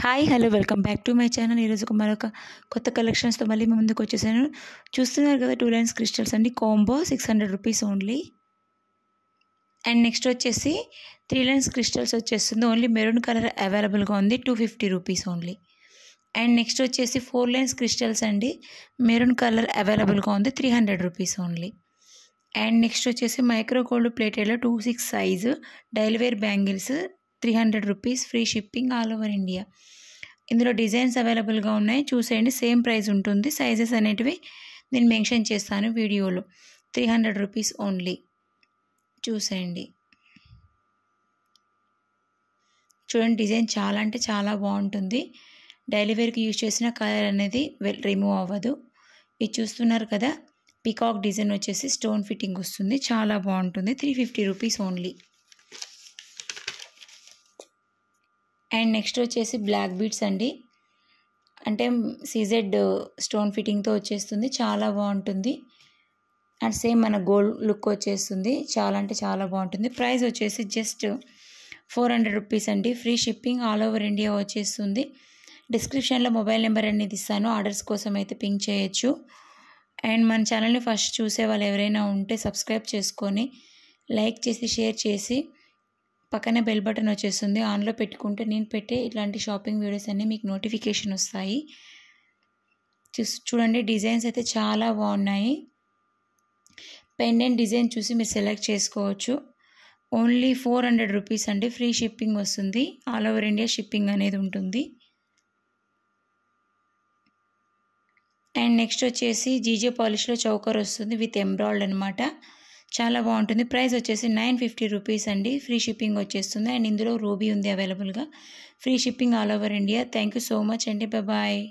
Hi hello welcome back to my channel. ఈరోజు ఒక మరొక కొత్త కలెక్షన్స్తో మళ్ళీ మీ ముందుకు వచ్చేసాను. చూస్తున్నారు కదా టూ లైన్స్ క్రిస్టల్స్ అండి. Combo six hundred rupees only. And next వచ్చేసి త్రీ లైన్స్ క్రిస్టల్స్ వచ్చేస్తుంది. ఓన్లీ మెరూన్ కలర్ అవైలబుల్గా ఉంది two fifty rupees only. And next వచ్చేసి ఫోర్ లైన్స్ క్రిస్టల్స్ అండి మెరూన్ కలర్ అవైలబుల్గా ఉంది three hundred rupees only. And next వచ్చేసి micro gold ప్లేటెడ్లో two six size dailywear bangles three hundred rupees free shipping all over India. ఇందులో designs అవైలబుల్గా ఉన్నాయి. చూసేయండి. Same price ఉంటుంది. సైజెస్ అనేటివి నేను మెన్షన్ చేస్తాను వీడియోలో. Three hundred rupees only. చూసేయండి. చూడండి డిజైన్ చాలా అంటే చాలా బాగుంటుంది. డైలీ వేర్కి యూజ్ చేసిన కలర్ అనేది రిమూవ్ అవ్వదు. ఇది చూస్తున్నారు కదా పికాక్ డిజైన్ వచ్చేసి స్టోన్ ఫిట్టింగ్ వస్తుంది. చాలా బాగుంటుంది. Three fifty rupees only. And next వచ్చేసి బ్లాక్ బీడ్స్ అండి. అంటే సీజెడ్ స్టోన్ ఫిట్టింగ్తో వచ్చేస్తుంది. చాలా బాగుంటుంది. అండ్ సేమ్ మన గోల్డ్ లుక్ వచ్చేస్తుంది. చాలా అంటే చాలా బాగుంటుంది. ప్రైస్ వచ్చేసి జస్ట్ ఫోర్ హండ్రెడ్ రూపీస్ అండి. Free shipping all over India వచ్చేస్తుంది. డిస్క్రిప్షన్లో మొబైల్ నెంబర్ అనేది ఇస్తాను. ఆర్డర్స్ కోసం అయితే పింక్ చేయొచ్చు. అండ్ మన ఛానల్ని ఫస్ట్ చూసే వాళ్ళు ఎవరైనా ఉంటే సబ్స్క్రైబ్ చేసుకొని లైక్ చేసి షేర్ చేసి పక్కనే బెల్ బటన్ వచ్చేస్తుంది. ఆన్లో పెట్టుకుంటే నేను పెట్టే ఇట్లాంటి షాపింగ్ వీడియోస్ అన్నీ మీకు నోటిఫికేషన్ వస్తాయి. చూడండి డిజైన్స్ అయితే చాలా బాగున్నాయి. పెండెంట్ డిజైన్ చూసి మీరు సెలెక్ట్ చేసుకోవచ్చు. ఓన్లీ ఫోర్ హండ్రెడ్ రూపీస్ అండి. ఫ్రీ షిప్పింగ్ వస్తుంది. ఆల్ ఓవర్ ఇండియా షిప్పింగ్ అనేది ఉంటుంది. అండ్ నెక్స్ట్ వచ్చేసి జీజే పాలిష్లో చౌకర్ వస్తుంది విత్ ఎంబ్రాయిడ్ అనమాట చాలా బాగుంటుంది. ప్రైస్ వచ్చేసి నైన్ ఫిఫ్టీ రూపీస్ అండి. ఫ్రీ షిప్పింగ్ వచ్చేస్తుంది. అండ్ ఇందులో రూబీ ఉంది అవైలబుల్గా. Free shipping all over India. Thank you so much అండి. బాయ్.